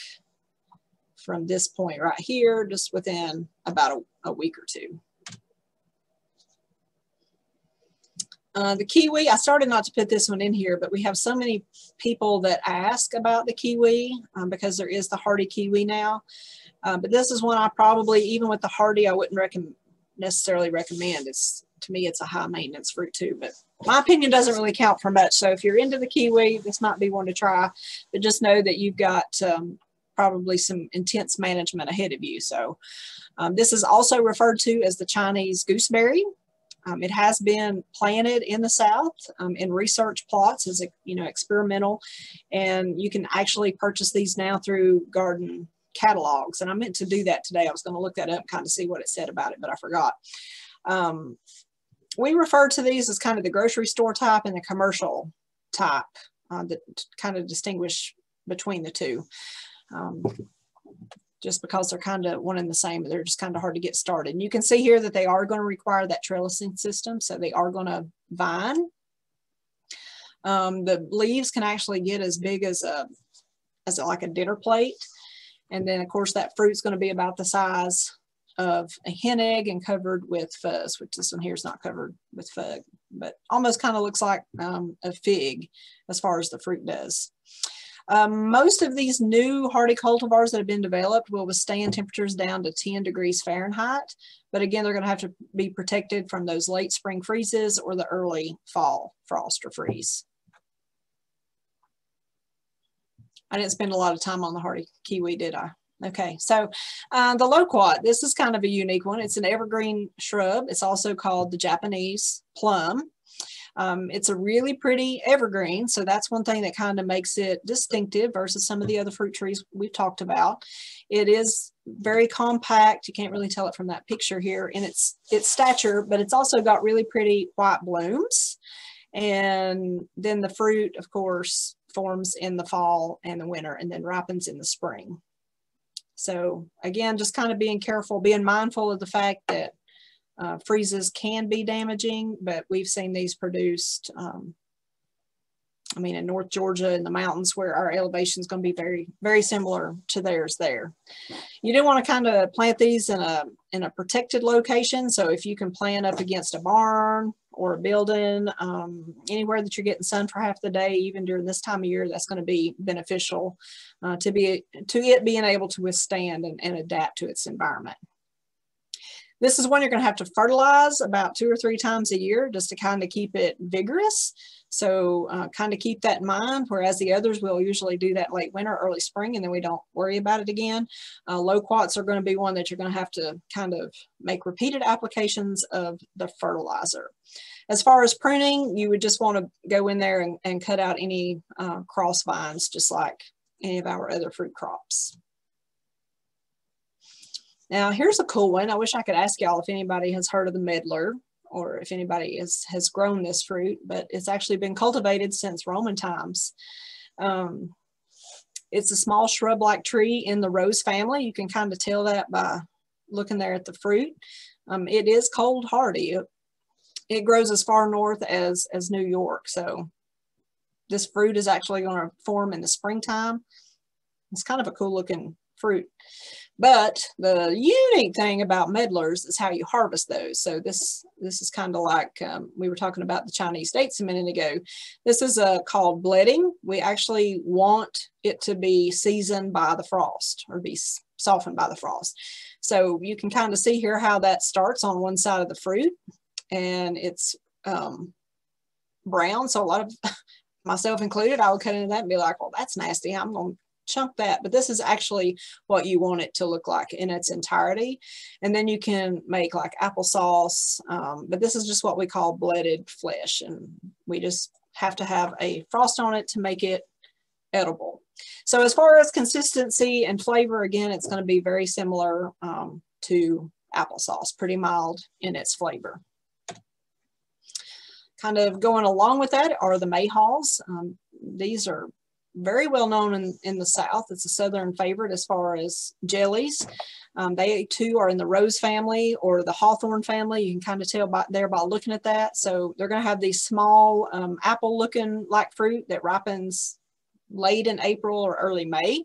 from this point right here, just within about a, a week or two. Uh, the kiwi, I started not to put this one in here, but we have so many people that ask about the kiwi um, because there is the hardy kiwi now. Uh, but this is one I probably, even with the hardy, I wouldn't necessarily recommend. It's to me, it's a high maintenance fruit too, but my opinion doesn't really count for much. So if you're into the kiwi, this might be one to try, but just know that you've got um, probably some intense management ahead of you. So um, this is also referred to as the Chinese gooseberry. Um, it has been planted in the South um, in research plots as a you know experimental, and you can actually purchase these now through garden catalogs. And I meant to do that today. I was going to look that up, kind of see what it said about it, but I forgot. Um, we refer to these as kind of the grocery store type and the commercial type uh, that kind of distinguish between the two. Um, just because they're kind of one and the same, they're just kind of hard to get started. And you can see here that they are going to require that trellising system. So they are going to vine. Um, the leaves can actually get as big as a, as a, like a dinner plate. And then of course that fruit's going to be about the size of a hen egg and covered with fuzz, which this one here is not covered with fuzz, but almost kind of looks like um, a fig as far as the fruit does. Um, most of these new hardy cultivars that have been developed will withstand temperatures down to 10 degrees Fahrenheit. But again, they're going to have to be protected from those late spring freezes or the early fall frost or freeze. I didn't spend a lot of time on the hardy kiwi, did I? Okay, so uh, the loquat, this is kind of a unique one. It's an evergreen shrub. It's also called the Japanese plum. Um, it's a really pretty evergreen, so that's one thing that kind of makes it distinctive versus some of the other fruit trees we've talked about. It is very compact. You can't really tell it from that picture here in its, its stature, but it's also got really pretty white blooms. And then the fruit, of course, forms in the fall and the winter and then ripens in the spring. So again, just kind of being careful, being mindful of the fact that uh, freezes can be damaging, but we've seen these produced, um, I mean, in North Georgia in the mountains where our elevation is going to be very, very similar to theirs there. You do want to kind of plant these in a, in a protected location. So if you can plant up against a barn or a building, um, anywhere that you're getting sun for half the day, even during this time of year, that's going to be beneficial uh, to be to it being able to withstand and, and adapt to its environment. This is one you're going to have to fertilize about two or three times a year just to kind of keep it vigorous. So uh, kind of keep that in mind, whereas the others will usually do that late winter, early spring, and then we don't worry about it again. Uh, loquats are going to be one that you're going to have to kind of make repeated applications of the fertilizer. As far as pruning, you would just want to go in there and, and cut out any uh, cross vines, just like any of our other fruit crops. Now here's a cool one. I wish I could ask y'all if anybody has heard of the medlar or if anybody is, has grown this fruit, but it's actually been cultivated since Roman times. Um, it's a small shrub-like tree in the rose family. You can kind of tell that by looking there at the fruit. Um, it is cold hardy. It, it, grows as far north as, as New York. So this fruit is actually going to form in the springtime. It's kind of a cool looking fruit. But the unique thing about medlars is how you harvest those. So this this is kind of like um, we were talking about the Chinese dates a minute ago. This is uh, called bletting. We actually want it to be seasoned by the frost or be softened by the frost. So you can kind of see here how that starts on one side of the fruit and it's um, brown. So a lot of myself included, I would cut into that and be like, well, that's nasty. I'm going to chunk that, but this is actually what you want it to look like in its entirety. And then you can make like applesauce, um, but this is just what we call bletted flesh. And we just have to have a frost on it to make it edible. So as far as consistency and flavor, again, it's going to be very similar um, to applesauce, pretty mild in its flavor. Kind of going along with that are the mayhaws. Um, these are very well known in, in the South. It's a Southern favorite as far as jellies. Um, they too are in the rose family or the hawthorn family. You can kind of tell by there by looking at that. So they're going to have these small um, apple looking like fruit that ripens late in April or early May.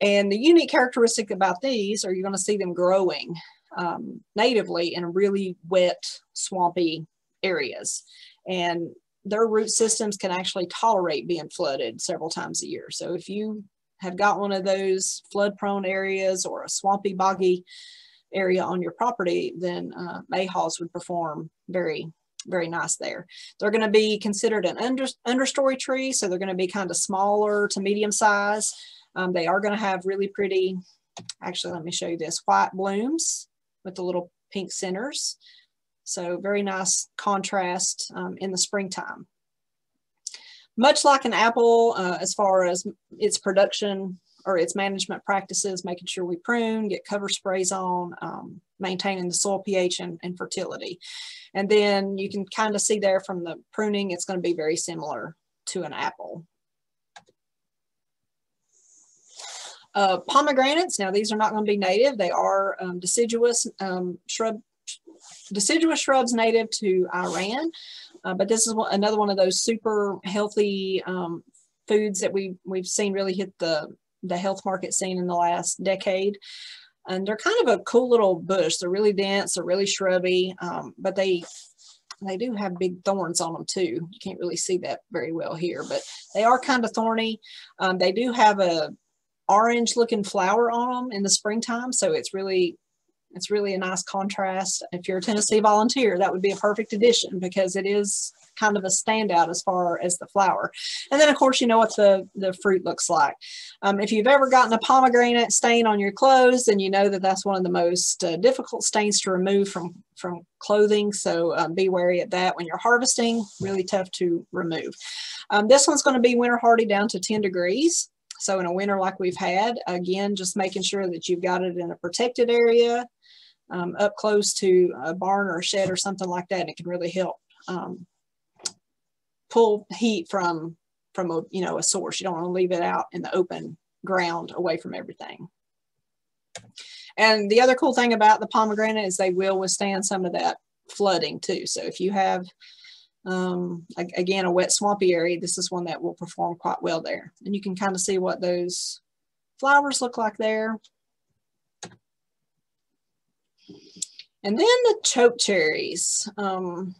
And the unique characteristic about these are you're going to see them growing um, natively in really wet, swampy areas. And their root systems can actually tolerate being flooded several times a year. So if you have got one of those flood prone areas or a swampy, boggy area on your property, then uh, mayhaws would perform very, very nice there. They're going to be considered an under, understory tree, so they're going to be kind of smaller to medium size. Um, they are going to have really pretty, actually, let me show you this, white blooms with the little pink centers. So very nice contrast um, in the springtime much like an apple uh, as far as its production or its management practices, making sure we prune, get cover sprays on, um, maintaining the soil pH and, and, fertility. And then you can kind of see there from the pruning, it's going to be very similar to an apple. Uh, pomegranates, now these are not going to be native. They are um, deciduous um, shrub, deciduous shrubs native to Iran. Uh, but this is one, another one of those super healthy um, foods that we we've seen really hit the the health market scene in the last decade. And they're kind of a cool little bush. They're really dense. They're really shrubby, um, but they they do have big thorns on them too. You can't really see that very well here, but they are kind of thorny. Um, they do have a orange looking flower on them in the springtime. So it's really it's really a nice contrast. If you're a Tennessee volunteer, that would be a perfect addition because it is kind of a standout as far as the flower. And then of course, you know what the, the fruit looks like. Um, if you've ever gotten a pomegranate stain on your clothes, then you know that that's one of the most uh, difficult stains to remove from, from clothing. So um, be wary of that when you're harvesting, really tough to remove. Um, this one's gonna be winter hardy down to 10 degrees. So in a winter like we've had, again, just making sure that you've got it in a protected area, um, up close to a barn or a shed or something like that. And It can really help um, pull heat from from a you know a source. You don't want to leave it out in the open ground away from everything. And the other cool thing about the pomegranate is they will withstand some of that flooding too. So if you have um, again, a wet swampy area, this is one that will perform quite well there. And you can kind of see what those flowers look like there. And then the choke cherries. Um,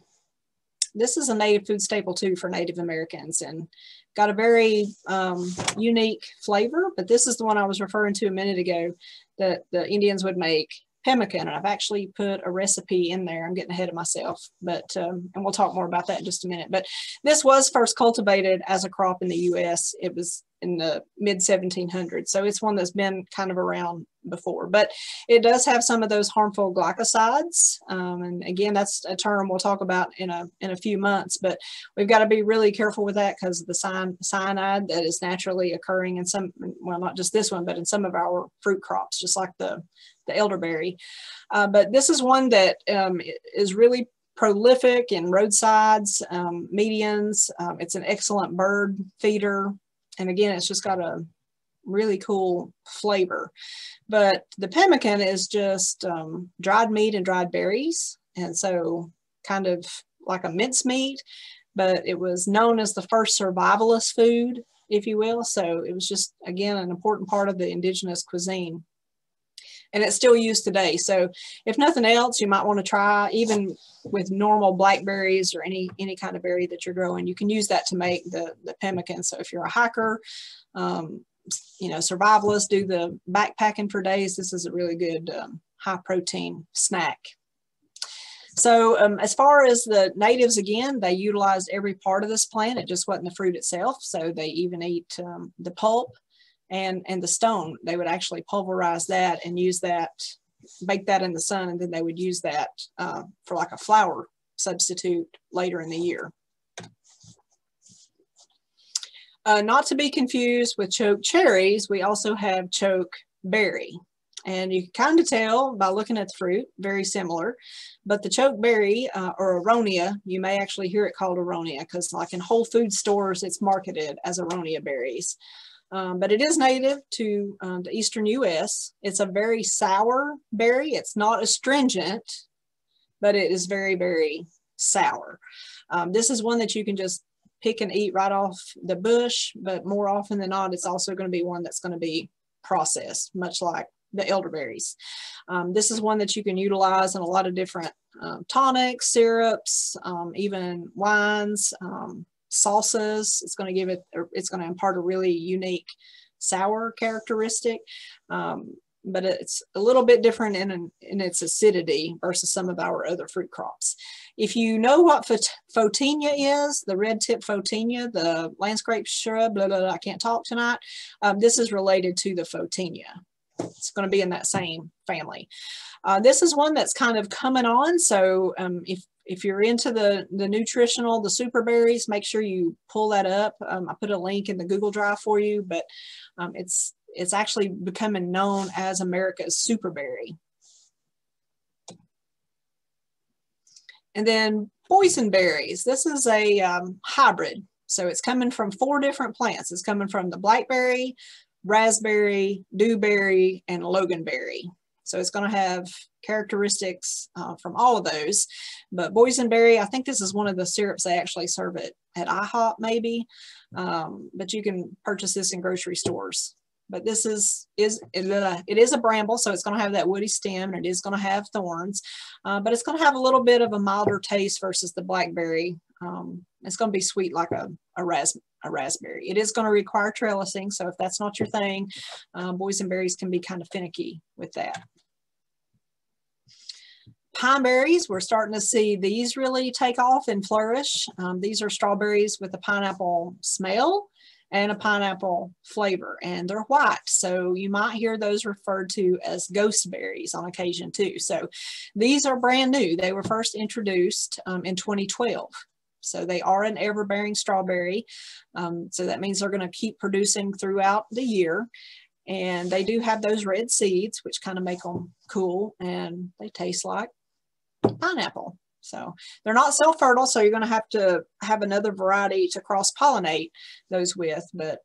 this is a native food staple too for Native Americans and got a very um, unique flavor, but this is the one I was referring to a minute ago that the Indians would make pemmican. And I've actually put a recipe in there. I'm getting ahead of myself, but, um, and we'll talk more about that in just a minute. But this was first cultivated as a crop in the US. It was in the mid 1700s. So it's one that's been kind of around before, but it does have some of those harmful glycosides. Um, and again, that's a term we'll talk about in a, in a few months, but we've got to be really careful with that because the cyan, cyanide that is naturally occurring in some, well, not just this one, but in some of our fruit crops, just like the, the elderberry. Uh, but this is one that um, is really prolific in roadsides, um, medians. Um, it's an excellent bird feeder. And again, it's just got a really cool flavor. But the pemmican is just um, dried meat and dried berries. And so kind of like a mincemeat, but it was known as the first survivalist food, if you will. So it was just, again, an important part of the indigenous cuisine and it's still used today. So if nothing else, you might want to try even with normal blackberries or any any kind of berry that you're growing, you can use that to make the, the pemmican. So if you're a hiker, um, you know, survivalists do the backpacking for days, this is a really good um, high protein snack. So um, as far as the natives, again, they utilized every part of this plant. It just wasn't the fruit itself. So they even eat um, the pulp and and the stone they would actually pulverize that and use that bake that in the sun and then they would use that uh, for like a flour substitute later in the year uh, not to be confused with choke cherries we also have choke berry And you can kind of tell by looking at the fruit, very similar. But the chokeberry uh, or aronia, you may actually hear it called aronia because like in Whole Food stores, it's marketed as aronia berries. Um, but it is native to um, the eastern U.S. It's a very sour berry. It's not astringent, but it is very, very sour. Um, this is one that you can just pick and eat right off the bush, but more often than not, it's also going to be one that's going to be processed, much like the elderberries. Um, this is one that you can utilize in a lot of different um, tonics, syrups, um, even wines, um, salsas. It's going to give it, it's going to impart a really unique sour characteristic. Um, but it's a little bit different in, in its acidity versus some of our other fruit crops. If you know what photinia is, the red tip photinia, the landscape shrub, blah, blah, blah, I can't talk tonight, um, this is related to the photinia. It's going to be in that same family. Uh, this is one that's kind of coming on. So um, if if you're into the, the nutritional, the super berries, make sure you pull that up. Um, I put a link in the Google Drive for you, but um, it's it's actually becoming known as America's superberry. And then boysenberries. This is a um, hybrid. So it's coming from four different plants. It's coming from the blackberry, raspberry, dewberry, and loganberry. So it's going to have characteristics uh, from all of those. But boysenberry, I think this is one of the syrups they actually serve it at IHOP maybe. Um, but you can purchase this in grocery stores. But this is, is uh, it is a bramble, so it's going to have that woody stem and it is going to have thorns. Uh, but it's going to have a little bit of a milder taste versus the blackberry. Um, it's going to be sweet like a, a raspberry a raspberry. It is going to require trellising, so if that's not your thing, um, boysenberries can be kind of finicky with that. Pine berries, we're starting to see these really take off and flourish. Um, these are strawberries with a pineapple smell and a pineapple flavor, and they're white. So you might hear those referred to as ghost berries on occasion too. So these are brand new. They were first introduced um, in 2012. So they are an ever-bearing strawberry. Um, so that means they're going to keep producing throughout the year. And they do have those red seeds, which kind of make them cool. And they taste like pineapple. So they're not self-fertile, so you're going to have to have another variety to cross-pollinate those with. But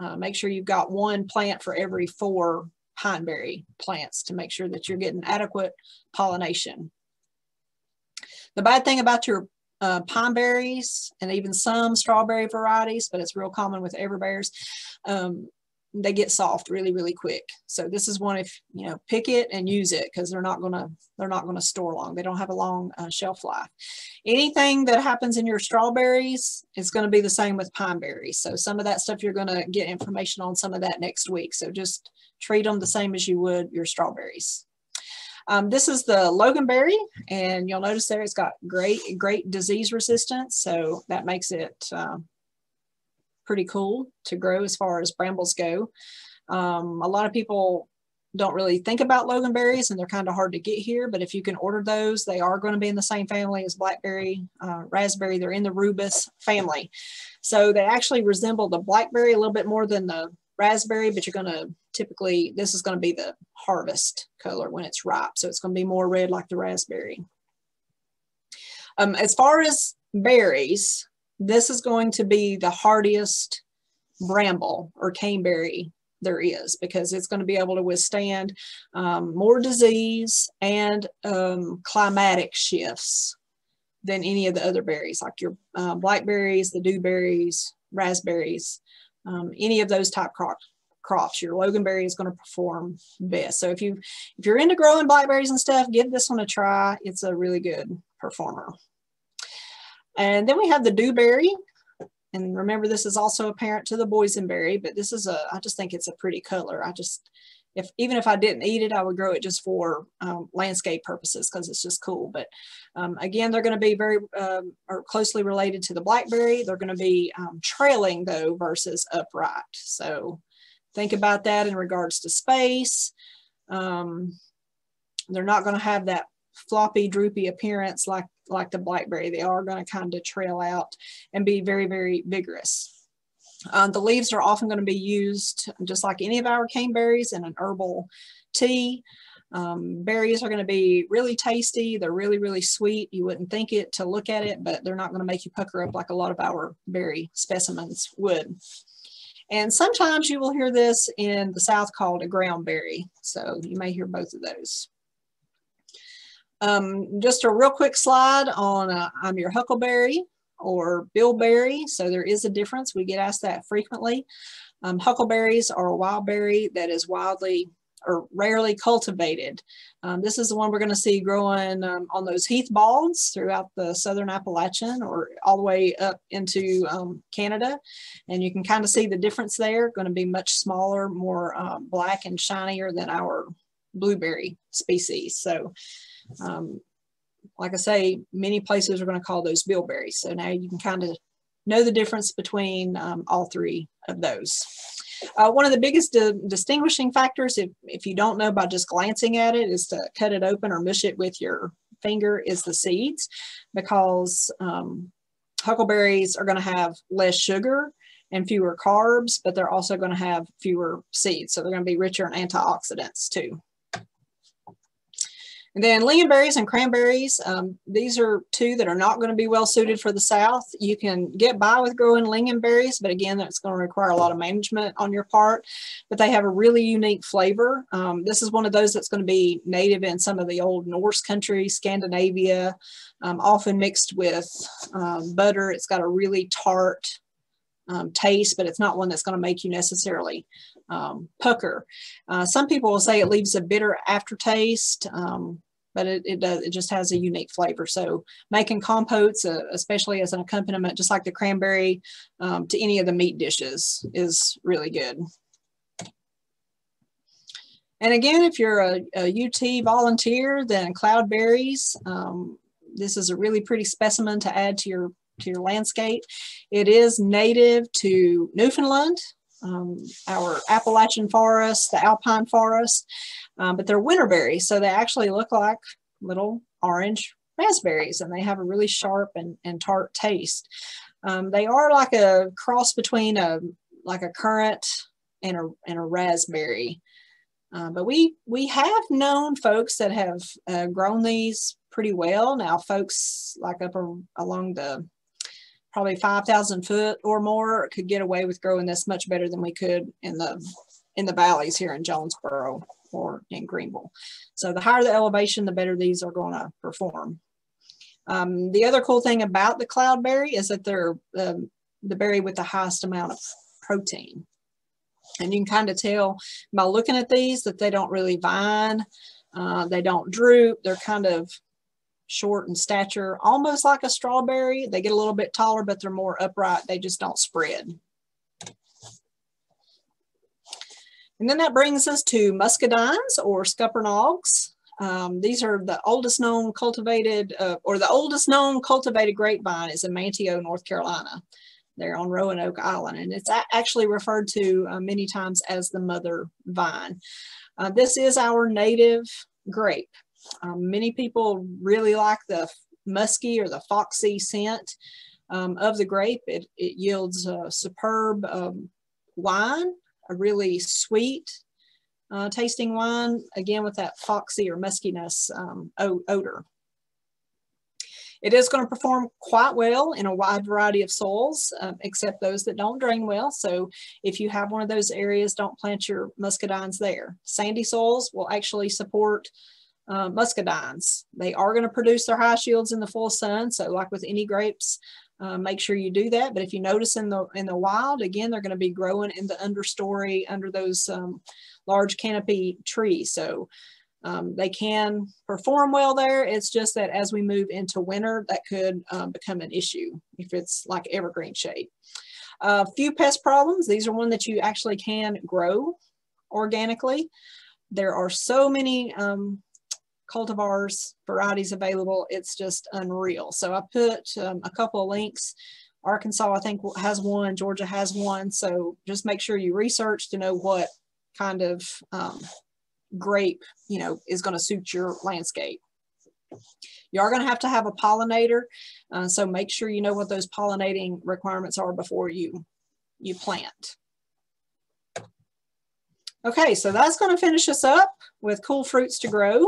uh, make sure you've got one plant for every four pineberry plants to make sure that you're getting adequate pollination. The bad thing about your uh, pine berries and even some strawberry varieties, but it's real common with everbears. Um, they get soft really, really quick. So this is one if, you know, pick it and use it because they're not to, they're not to store long. They don't have a long uh, shelf life. Anything that happens in your strawberries is going to be the same with pine berries. So some of that stuff you're going to get information on some of that next week. So just treat them the same as you would your strawberries. Um, this is the loganberry, and you'll notice there it's got great, great disease resistance. So that makes it uh, pretty cool to grow as far as brambles go. Um, a lot of people don't really think about loganberries and they're kind of hard to get here, but if you can order those, they are going to be in the same family as blackberry, uh, raspberry. They're in the rubus family. So they actually resemble the blackberry a little bit more than the raspberry, but you're going to typically, this is going to be the harvest color when it's ripe. So it's going to be more red like the raspberry. Um, as far as berries, this is going to be the hardiest bramble or caneberry there is because it's going to be able to withstand um, more disease and um, climatic shifts than any of the other berries like your uh, blackberries, the dewberries, raspberries um, any of those type crops crops. Your loganberry is going to perform best. So if you if you're into growing blackberries and stuff give this one a try. It's a really good performer and then we have the dewberry and remember this is also a parent to the boysenberry but this is a i just think it's a pretty color i just if even if I didn't eat it, I would grow it just for um, landscape purposes because it's just cool. But um, again, they're going to be very um, or closely related to the blackberry. They're going to be um, trailing though versus upright. So think about that in regards to space. Um, they're not going to have that floppy, droopy appearance like like the blackberry. They are going to kind of trail out and be very, very vigorous. Uh, the leaves are often going to be used just like any of our caneberries in an herbal tea. Um, berries are going to be really tasty. They're really, really sweet. You wouldn't think it to look at it, but they're not going to make you pucker up like a lot of our berry specimens would. And sometimes you will hear this in the South called a ground berry. So you may hear both of those. Um, just a real quick slide on uh, I'm your huckleberry or bilberry. So there is a difference. We get asked that frequently. Um, huckleberries are a wild berry that is wildly or rarely cultivated. Um, this is the one we're going to see growing um, on those heath balds throughout the southern Appalachian or all the way up into um, Canada. And you can kind of see the difference there, going to be much smaller, more um, black and shinier than our blueberry species. So um, like I say, many places are going to call those bilberries. So now you can kind of know the difference between um, all three of those. Uh, one of the biggest di distinguishing factors, if, if you don't know by just glancing at it, is to cut it open or mush it with your finger is the seeds because um, huckleberries are going to have less sugar and fewer carbs, but they're also going to have fewer seeds. So they're going to be richer in antioxidants too. And then lingonberries and cranberries, um, these are two that are not going to be well suited for the South. You can get by with growing lingonberries, but again, that's going to require a lot of management on your part. But they have a really unique flavor. Um, this is one of those that's going to be native in some of the old Norse countries, Scandinavia, um, often mixed with um, butter. It's got a really tart um, taste, but it's not one that's going to make you necessarily um, pucker. Uh, some people will say it leaves a bitter aftertaste. Um, but it, it does it just has a unique flavor. So making compotes uh, especially as an accompaniment just like the cranberry um, to any of the meat dishes is really good. And again if you're a, a ut volunteer then cloudberries um, this is a really pretty specimen to add to your to your landscape. It is native to newfoundland um, our Appalachian forest, the alpine forest, um, but they're winter berries. So they actually look like little orange raspberries and they have a really sharp and, and tart taste. Um, they are like a cross between a like a currant and a, and a raspberry. Uh, but we we have known folks that have uh, grown these pretty well. Now folks like up a, along the probably 5,000 foot or more could get away with growing this much better than we could in the in the valleys here in Jonesborough or in Greeneville. So the higher the elevation, the better these are going to perform. Um, the other cool thing about the cloudberry is that they're um, the berry with the highest amount of protein. And you can kind of tell by looking at these that they don't really vine, uh, they don't droop, they're kind of short in stature, almost like a strawberry. They get a little bit taller, but they're more upright. They just don't spread. And then that brings us to muscadines or scuppernongs. Um, these are the oldest known cultivated, uh, or the oldest known cultivated grapevine is in Manteo, North Carolina. They're on Roanoke Island, and it's actually referred to uh, many times as the mother vine. Uh, this is our native grape. Um, many people really like the musky or the foxy scent um, of the grape. It, it yields a superb um, wine, a really sweet uh, tasting wine, again with that foxy or muskiness um, odor. It is going to perform quite well in a wide variety of soils, uh, except those that don't drain well. So if you have one of those areas, don't plant your muscadines there. Sandy soils will actually support uh, muscadines. They are going to produce their high shields in the full sun. So like with any grapes, uh, make sure you do that. But if you notice in the in the wild, again, they're going to be growing in the understory under those um, large canopy trees. So um, they can perform well there. It's just that as we move into winter, that could um, become an issue if it's like evergreen shade. A uh, few pest problems. These are one that you actually can grow organically. There are so many um, cultivars, varieties available. It's just unreal. So I put um, a couple of links. Arkansas, I think, has one. Georgia has one. So just make sure you research to know what kind of um, grape, you know, is going to suit your landscape. You are going to have to have a pollinator. Uh, so make sure you know what those pollinating requirements are before you, you plant. Okay, so that's going to finish us up with Cool Fruits to Grow.